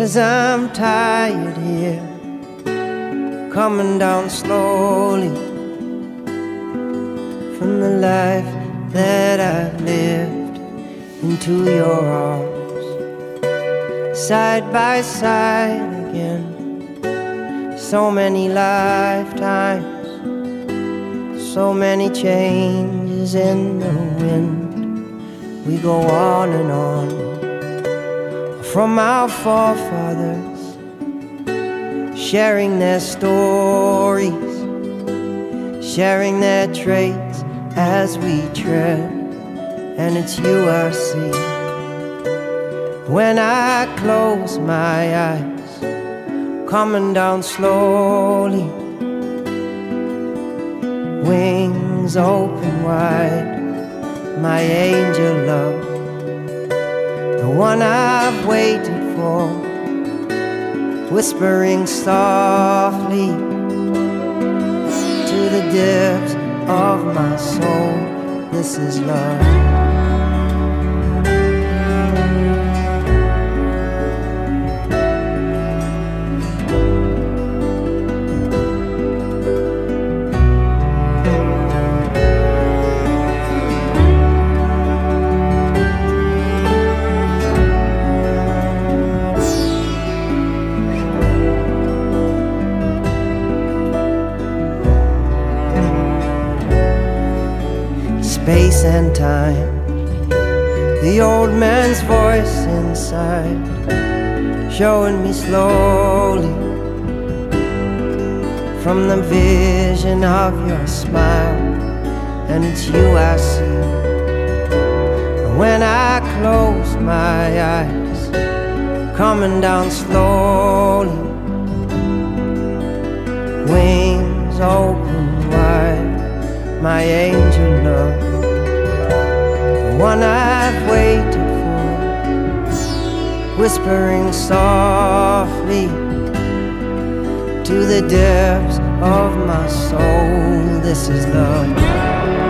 Cause I'm tired here, coming down slowly from the life that I've lived into your arms, side by side again. So many lifetimes, so many changes in the wind. We go on and on from our forefathers, sharing their stories, sharing their traits as we tread. And it's you I see when I close my eyes, coming down slowly, wings open wide, my angel love one I've waited for, whispering softly to the depths of my soul. This is love. And time. The old man's voice inside, showing me slowly from the vision of your smile, and it's you I see. And when I close my eyes, coming down slowly, wings open wide, my angel love whispering softly to the depths of my soul. This is love.